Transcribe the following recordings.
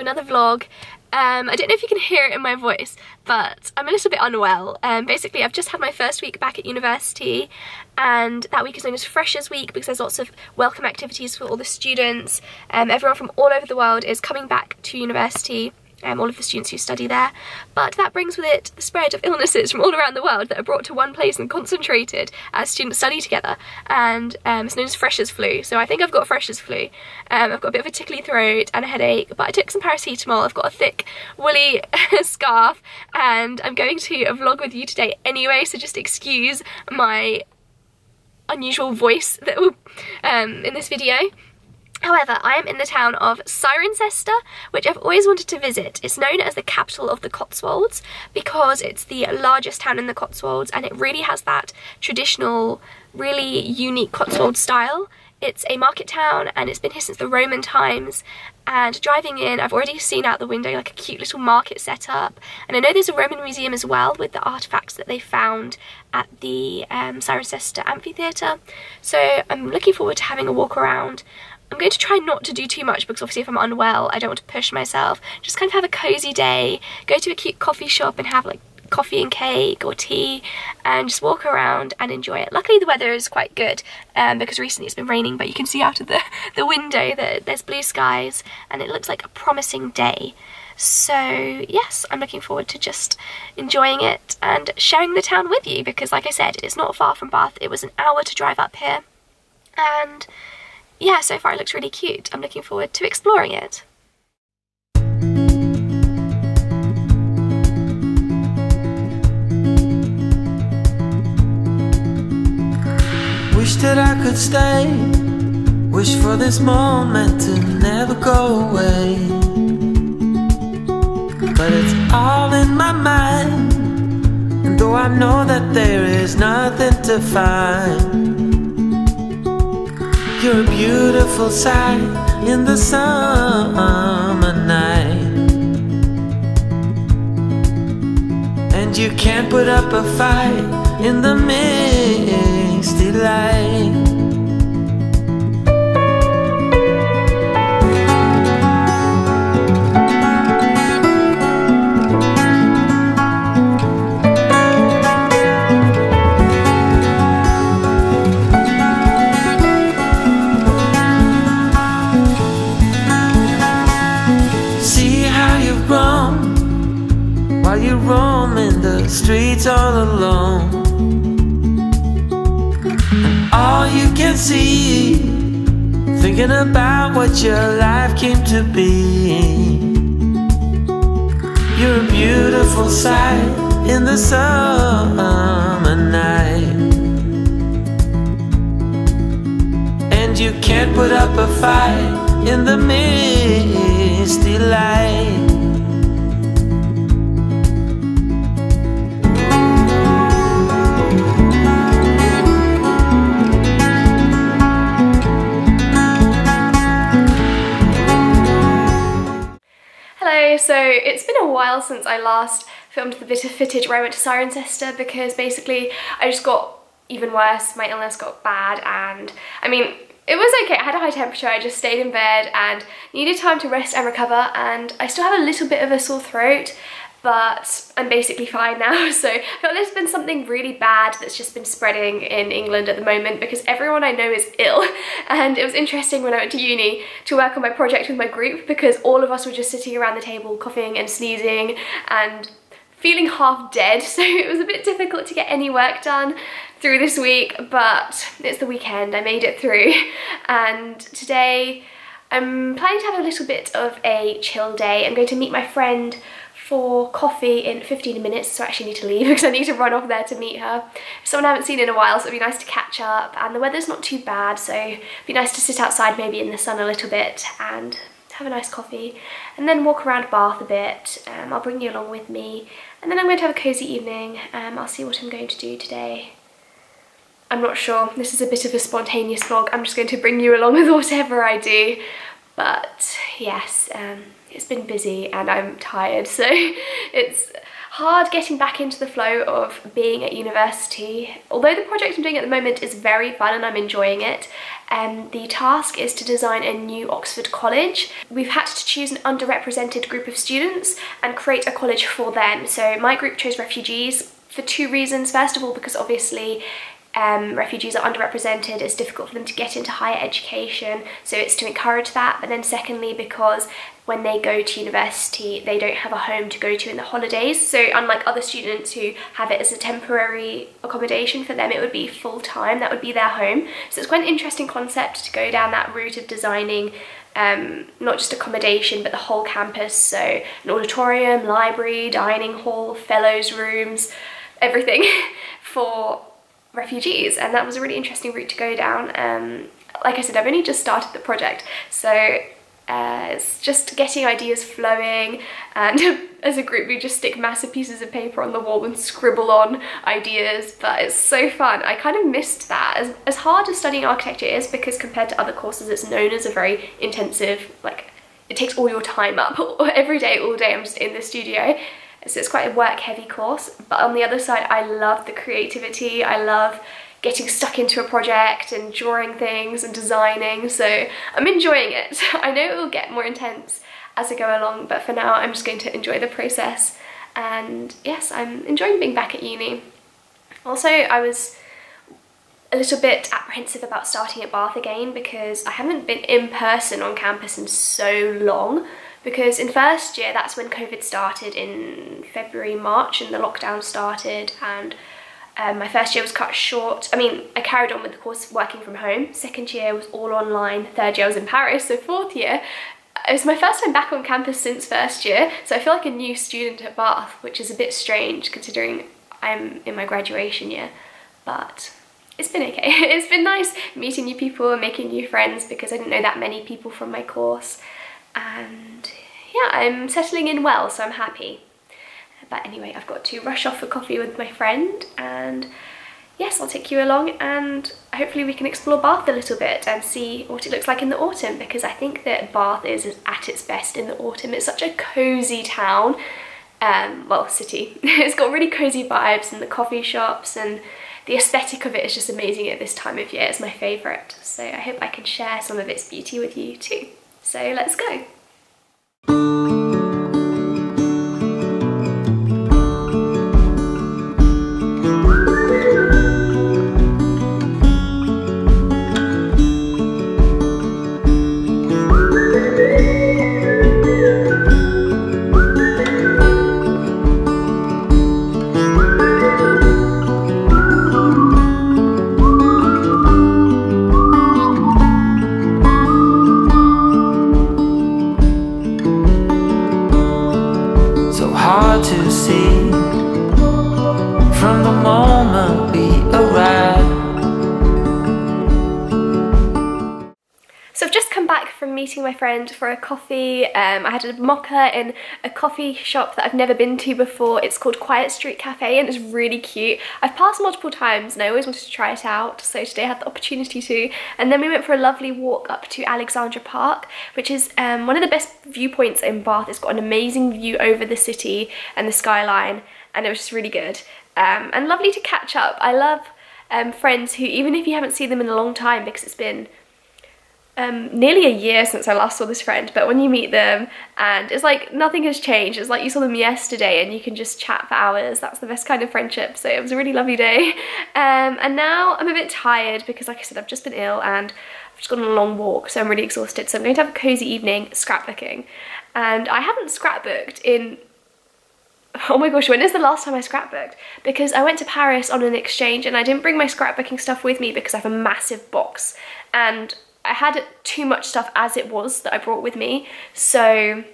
another vlog. Um, I don't know if you can hear it in my voice, but I'm a little bit unwell. Um, basically, I've just had my first week back at university, and that week is known as Freshers Week because there's lots of welcome activities for all the students. Um, everyone from all over the world is coming back to university um, all of the students who study there. But that brings with it the spread of illnesses from all around the world that are brought to one place and concentrated as students study together. And um, it's known as freshers flu. So I think I've got freshers flu. Um, I've got a bit of a tickly throat and a headache, but I took some paracetamol. I've got a thick woolly scarf and I'm going to vlog with you today anyway, so just excuse my unusual voice that will um, in this video. However, I am in the town of Cirencester, which I've always wanted to visit. It's known as the capital of the Cotswolds because it's the largest town in the Cotswolds and it really has that traditional, really unique Cotswold style. It's a market town and it's been here since the Roman times and driving in I've already seen out the window like a cute little market set up and I know there's a Roman museum as well with the artifacts that they found at the um, Cirencester Amphitheatre so I'm looking forward to having a walk around I'm going to try not to do too much because obviously if I'm unwell I don't want to push myself. Just kind of have a cozy day, go to a cute coffee shop and have like coffee and cake or tea and just walk around and enjoy it. Luckily the weather is quite good um, because recently it's been raining but you can see out of the, the window that there's blue skies and it looks like a promising day. So yes, I'm looking forward to just enjoying it and sharing the town with you because like I said, it's not far from Bath. It was an hour to drive up here and yeah, so far it looks really cute. I'm looking forward to exploring it. Wish that I could stay Wish for this moment to never go away But it's all in my mind And though I know that there is nothing to find you're a beautiful sight in the summer night. And you can't put up a fight in the misty light. Your life came to be. You're a beautiful sight in the summer night. And you can't put up a fight in the misty light. It's been a while since I last filmed the bit of footage where I went to Cirencester because basically I just got even worse, my illness got bad and I mean it was okay, I had a high temperature, I just stayed in bed and needed time to rest and recover and I still have a little bit of a sore throat but I'm basically fine now. So I feel like there's been something really bad that's just been spreading in England at the moment because everyone I know is ill. And it was interesting when I went to uni to work on my project with my group because all of us were just sitting around the table coughing and sneezing and feeling half dead. So it was a bit difficult to get any work done through this week, but it's the weekend, I made it through. And today I'm planning to have a little bit of a chill day. I'm going to meet my friend for coffee in 15 minutes, so I actually need to leave because I need to run off there to meet her. Someone I haven't seen in a while, so it'd be nice to catch up, and the weather's not too bad, so it'd be nice to sit outside maybe in the sun a little bit and have a nice coffee, and then walk around Bath a bit. Um, I'll bring you along with me, and then I'm going to have a cosy evening. Um, I'll see what I'm going to do today. I'm not sure. This is a bit of a spontaneous vlog. I'm just going to bring you along with whatever I do. But yes, um, it's been busy and I'm tired so it's hard getting back into the flow of being at university. Although the project I'm doing at the moment is very fun and I'm enjoying it, Um, the task is to design a new Oxford college. We've had to choose an underrepresented group of students and create a college for them. So my group chose refugees for two reasons. First of all, because obviously um, refugees are underrepresented, it's difficult for them to get into higher education, so it's to encourage that. But then secondly, because when they go to university, they don't have a home to go to in the holidays. So unlike other students who have it as a temporary accommodation, for them it would be full time, that would be their home. So it's quite an interesting concept to go down that route of designing um, not just accommodation, but the whole campus. So an auditorium, library, dining hall, fellows rooms, everything for refugees and that was a really interesting route to go down. Um, like I said, I've only just started the project, so uh, it's just getting ideas flowing and as a group we just stick massive pieces of paper on the wall and scribble on ideas but it's so fun. I kind of missed that. As, as hard as studying architecture is because compared to other courses it's known as a very intensive like it takes all your time up every day all day I'm just in the studio so it's quite a work heavy course. But on the other side, I love the creativity. I love getting stuck into a project and drawing things and designing. So I'm enjoying it. I know it will get more intense as I go along, but for now I'm just going to enjoy the process. And yes, I'm enjoying being back at uni. Also, I was a little bit apprehensive about starting at Bath again because I haven't been in person on campus in so long because in first year that's when COVID started in February, March and the lockdown started and um, my first year was cut short. I mean, I carried on with the course working from home. Second year was all online. Third year I was in Paris. So fourth year, it was my first time back on campus since first year. So I feel like a new student at Bath, which is a bit strange considering I'm in my graduation year. But it's been okay. it's been nice meeting new people and making new friends because I didn't know that many people from my course and yeah, I'm settling in well, so I'm happy. But anyway, I've got to rush off for coffee with my friend and yes, I'll take you along and hopefully we can explore Bath a little bit and see what it looks like in the autumn because I think that Bath is at its best in the autumn. It's such a cosy town, um, well, city. it's got really cozy vibes and the coffee shops and the aesthetic of it is just amazing at this time of year. It's my favourite. So I hope I can share some of its beauty with you too. So let's go. Friend for a coffee. Um, I had a mocha in a coffee shop that I've never been to before. It's called Quiet Street Cafe and it's really cute. I've passed multiple times and I always wanted to try it out. So today I had the opportunity to. And then we went for a lovely walk up to Alexandra Park, which is um, one of the best viewpoints in Bath. It's got an amazing view over the city and the skyline and it was just really good. Um, and lovely to catch up. I love um, friends who, even if you haven't seen them in a long time because it's been um, nearly a year since I last saw this friend, but when you meet them and it's like nothing has changed, it's like you saw them yesterday and you can just chat for hours, that's the best kind of friendship, so it was a really lovely day. Um, and now I'm a bit tired because like I said, I've just been ill and I've just gone on a long walk, so I'm really exhausted, so I'm going to have a cozy evening scrapbooking. And I haven't scrapbooked in oh my gosh, when is the last time I scrapbooked? Because I went to Paris on an exchange and I didn't bring my scrapbooking stuff with me because I have a massive box and I had too much stuff as it was that I brought with me, so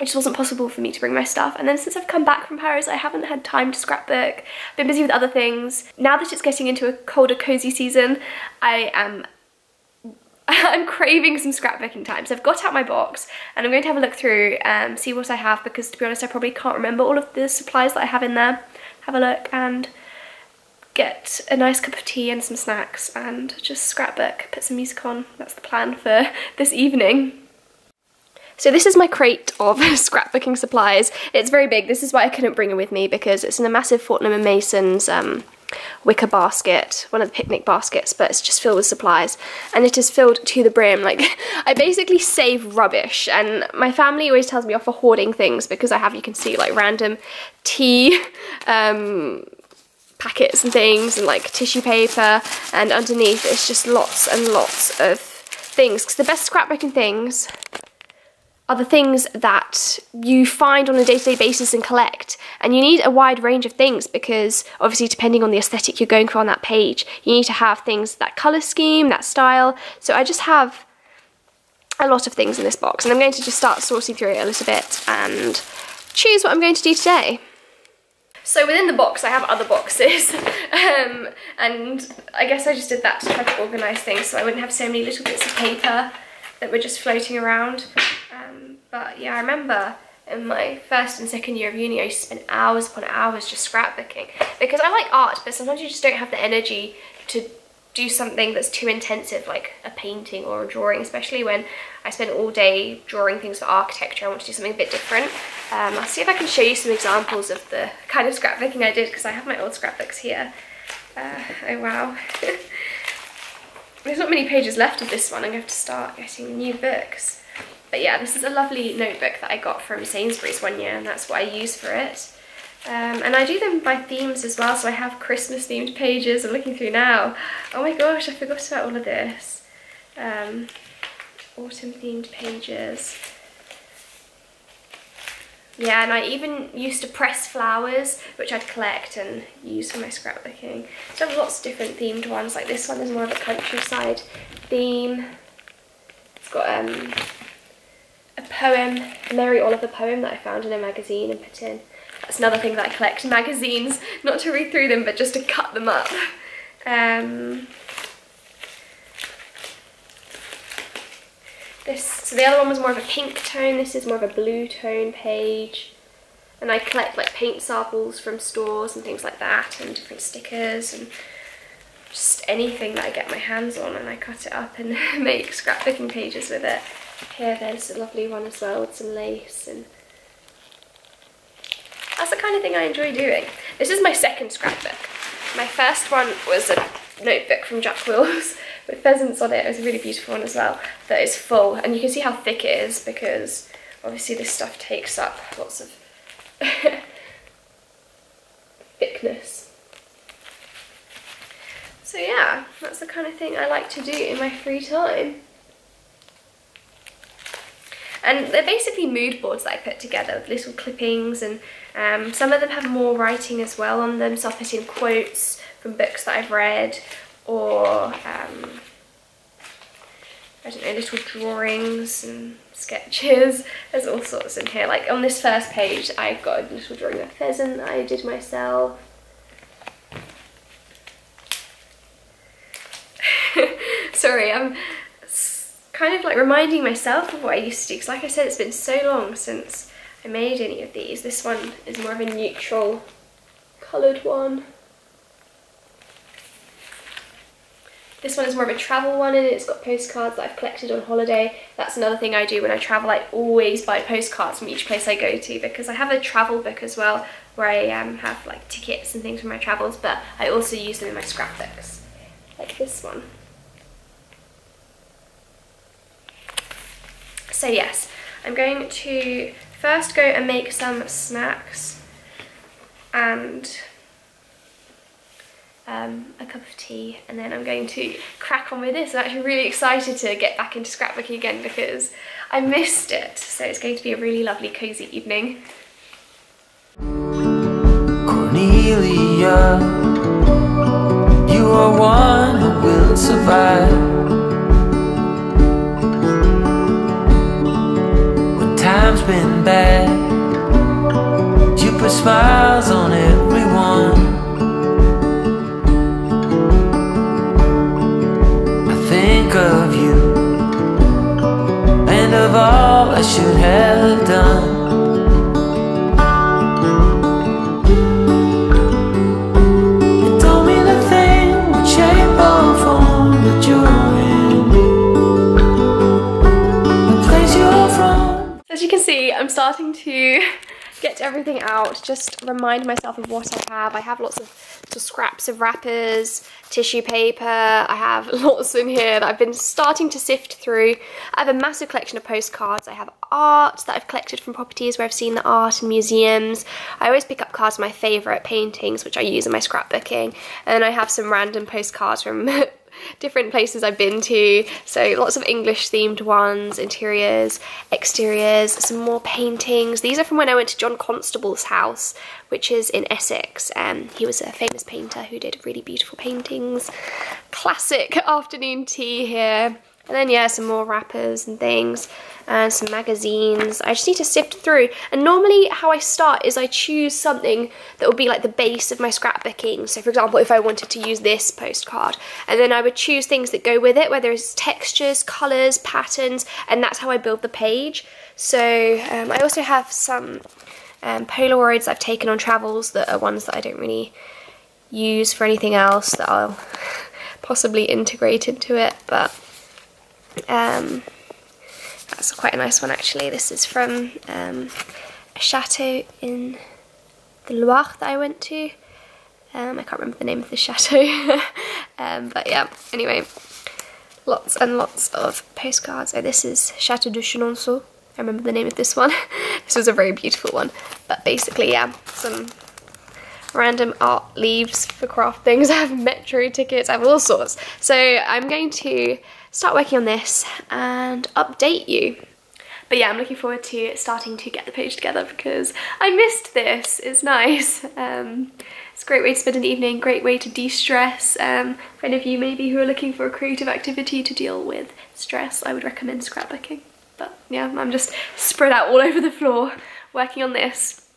it just wasn't possible for me to bring my stuff. And then since I've come back from Paris, I haven't had time to scrapbook. Been busy with other things. Now that it's getting into a colder, cozy season, I am I'm craving some scrapbooking time. So I've got out my box and I'm going to have a look through and um, see what I have because to be honest, I probably can't remember all of the supplies that I have in there. Have a look and get a nice cup of tea and some snacks and just scrapbook, put some music on. That's the plan for this evening. So this is my crate of scrapbooking supplies. It's very big. This is why I couldn't bring it with me because it's in a massive Fortnum & Mason's um, wicker basket, one of the picnic baskets, but it's just filled with supplies. And it is filled to the brim. Like, I basically save rubbish. And my family always tells me off for hoarding things because I have, you can see, like random tea, um, packets and things and like tissue paper and underneath it's just lots and lots of things. Because the best scrapbooking things are the things that you find on a day-to-day -day basis and collect. And you need a wide range of things because obviously depending on the aesthetic you're going for on that page you need to have things that color scheme that style. So I just have a lot of things in this box. And I'm going to just start sorting through it a little bit and choose what I'm going to do today. So within the box I have other boxes um, and I guess I just did that to try to organise things so I wouldn't have so many little bits of paper that were just floating around. Um, but yeah, I remember in my first and second year of uni I used to spend hours upon hours just scrapbooking because I like art but sometimes you just don't have the energy to do something that's too intensive like a painting or a drawing especially when I spend all day drawing things for architecture I want to do something a bit different. Um, I'll see if I can show you some examples of the kind of scrapbooking I did because I have my old scrapbooks here. Uh, oh wow. There's not many pages left of this one. I'm going to have to start getting new books. But yeah this is a lovely notebook that I got from Sainsbury's one year and that's what I use for it um, and I do them by themes as well, so I have Christmas themed pages. I'm looking through now. Oh my gosh, I forgot about all of this. Um, autumn themed pages. Yeah, and I even used to press flowers, which I'd collect and use for my scrapbooking. So I have lots of different themed ones, like this one is more of a countryside theme. It's got um, a poem, a Mary Oliver poem that I found in a magazine and put in. That's another thing that I collect, magazines, not to read through them, but just to cut them up. Um, this, so the other one was more of a pink tone, this is more of a blue tone page. And I collect like paint samples from stores and things like that, and different stickers, and just anything that I get my hands on, and I cut it up and make scrapbooking pages with it. Here there's a lovely one as well with some lace and that's the kind of thing I enjoy doing. This is my second scrapbook. My first one was a notebook from Jack Wills with pheasants on it. It was a really beautiful one as well that is full and you can see how thick it is because obviously this stuff takes up lots of thickness. So yeah, that's the kind of thing I like to do in my free time. And they're basically mood boards that I put together with little clippings and um, some of them have more writing as well on them. So I'll put in quotes from books that I've read or um, I don't know, little drawings and sketches. There's all sorts in here. Like on this first page, I've got a little drawing of a pheasant that I did myself. Sorry, I'm kind of like reminding myself of what I used to do because like I said it's been so long since I made any of these. This one is more of a neutral coloured one. This one is more of a travel one and it's got postcards that I've collected on holiday. That's another thing I do when I travel. I always buy postcards from each place I go to because I have a travel book as well where I um, have like tickets and things from my travels but I also use them in my scrapbooks like this one. So yes, I'm going to first go and make some snacks and um, a cup of tea and then I'm going to crack on with this. I'm actually really excited to get back into scrapbooking again because I missed it. So it's going to be a really lovely cosy evening. Cornelia, you are one who will survive. Been bad. You put smiles on everyone. I think of you. And of all I should have done everything out, just remind myself of what I have. I have lots of scraps of wrappers, tissue paper. I have lots in here that I've been starting to sift through. I have a massive collection of postcards. I have art that I've collected from properties where I've seen the art in museums. I always pick up cards of my favourite paintings, which I use in my scrapbooking. And I have some random postcards from different places I've been to. So lots of English themed ones, interiors, exteriors, some more paintings. These are from when I went to John Constable's house, which is in Essex. Um, he was a famous painter who did really beautiful paintings. Classic afternoon tea here. And then yeah, some more wrappers and things and some magazines. I just need to sift through. And normally how I start is I choose something that would be like the base of my scrapbooking. So for example, if I wanted to use this postcard, and then I would choose things that go with it, whether it's textures, colours, patterns, and that's how I build the page. So um, I also have some um, Polaroids I've taken on travels that are ones that I don't really use for anything else that I'll possibly integrate into it, but um, that's quite a nice one actually. This is from um, a chateau in the Loire that I went to. Um, I can't remember the name of the chateau. um, but yeah, anyway, lots and lots of postcards. Oh, this is Chateau de Chenonceau. I remember the name of this one. this was a very beautiful one. But basically, yeah, some random art leaves for craft things. I have metro tickets, I have all sorts. So I'm going to start working on this and update you. But yeah, I'm looking forward to starting to get the page together because I missed this. It's nice. Um, it's a great way to spend an evening, great way to de-stress. Um, for any of you maybe who are looking for a creative activity to deal with stress, I would recommend scrapbooking. But yeah, I'm just spread out all over the floor working on this.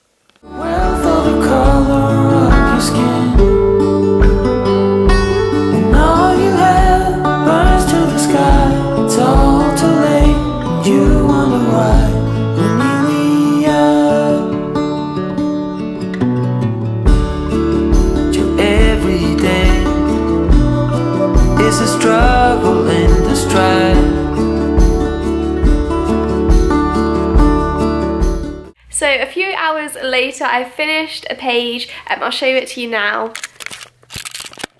So a few hours later, I finished a page. Um, I'll show it to you now.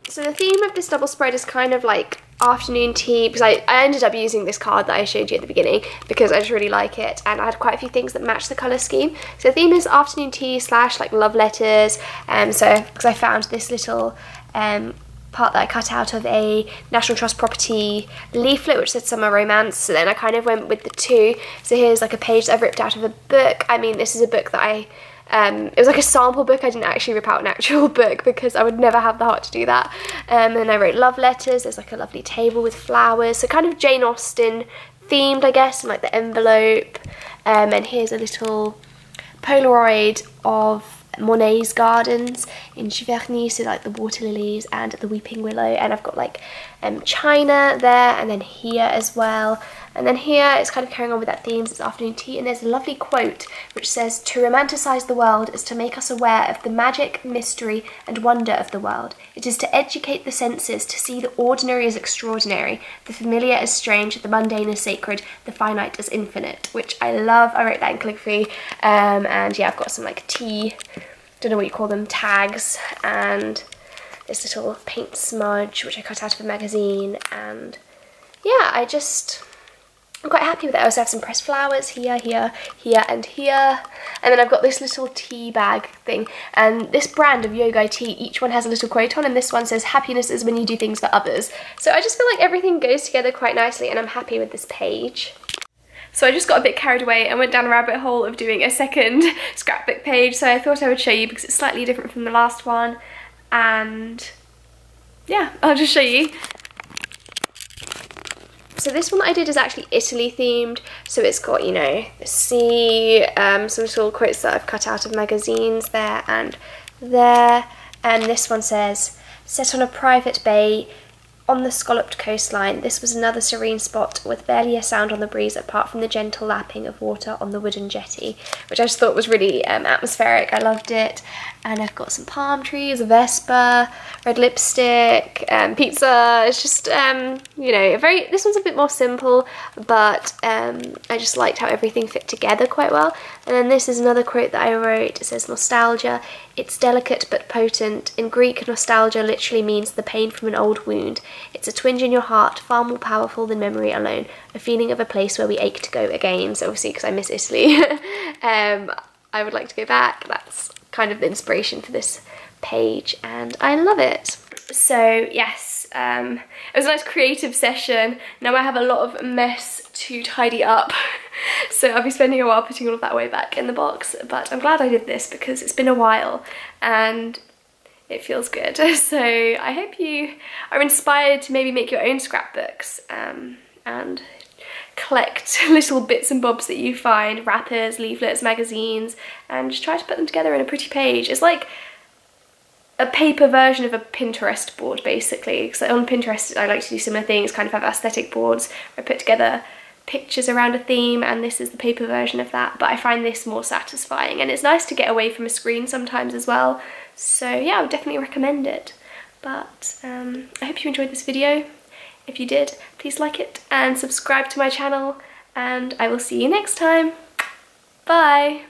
So the theme of this double spread is kind of like afternoon tea because I, I ended up using this card that I showed you at the beginning because I just really like it and I had quite a few things that match the colour scheme. So the theme is afternoon tea slash like love letters um, so because I found this little um, part that I cut out of a National Trust property leaflet which said summer romance. So then I kind of went with the two. So here's like a page that I've ripped out of a book. I mean this is a book that I um, it was like a sample book. I didn't actually rip out an actual book because I would never have the heart to do that. Um, and I wrote love letters. There's like a lovely table with flowers. So kind of Jane Austen themed I guess and like the envelope. Um, and here's a little Polaroid of Monet's gardens in Giverny, so like the water lilies and the weeping willow. And I've got like um, China there and then here as well and then here it's kind of carrying on with that theme, it's afternoon tea and there's a lovely quote which says to romanticize the world is to make us aware of the magic, mystery and wonder of the world. It is to educate the senses to see the ordinary as extraordinary, the familiar as strange, the mundane as sacred, the finite as infinite, which I love. I wrote that in calligraphy um, and yeah I've got some like tea don't know what you call them, tags, and this little paint smudge, which I cut out of a magazine, and yeah, I just, I'm quite happy with it. I also have some pressed flowers here, here, here, and here, and then I've got this little tea bag thing, and this brand of Yogi tea, each one has a little quote on, and this one says, happiness is when you do things for others. So I just feel like everything goes together quite nicely, and I'm happy with this page. So I just got a bit carried away and went down a rabbit hole of doing a second scrapbook page. So I thought I would show you because it's slightly different from the last one. And yeah, I'll just show you. So this one that I did is actually Italy themed. So it's got, you know, the sea, um, some little quotes that I've cut out of magazines there and there. And this one says, set on a private bay, on the scalloped coastline, this was another serene spot with barely a sound on the breeze apart from the gentle lapping of water on the wooden jetty, which I just thought was really um, atmospheric. I loved it. And I've got some palm trees, a Vespa, red lipstick, um, pizza. It's just, um, you know, very. This one's a bit more simple, but um, I just liked how everything fit together quite well. And then this is another quote that I wrote. It says, "Nostalgia. It's delicate but potent. In Greek, nostalgia literally means the pain from an old wound. It's a twinge in your heart, far more powerful than memory alone. A feeling of a place where we ache to go again." So obviously, because I miss Italy, um, I would like to go back. That's kind of the inspiration for this page and I love it. So yes, um, it was a nice creative session. Now I have a lot of mess to tidy up. so I'll be spending a while putting all of that way back in the box. But I'm glad I did this because it's been a while and it feels good. So I hope you are inspired to maybe make your own scrapbooks um, and collect little bits and bobs that you find, wrappers, leaflets, magazines, and just try to put them together in a pretty page. It's like a paper version of a Pinterest board basically. Because on Pinterest I like to do similar things, kind of have aesthetic boards I put together pictures around a theme and this is the paper version of that but I find this more satisfying and it's nice to get away from a screen sometimes as well so yeah I would definitely recommend it but um, I hope you enjoyed this video if you did, please like it and subscribe to my channel and I will see you next time. Bye!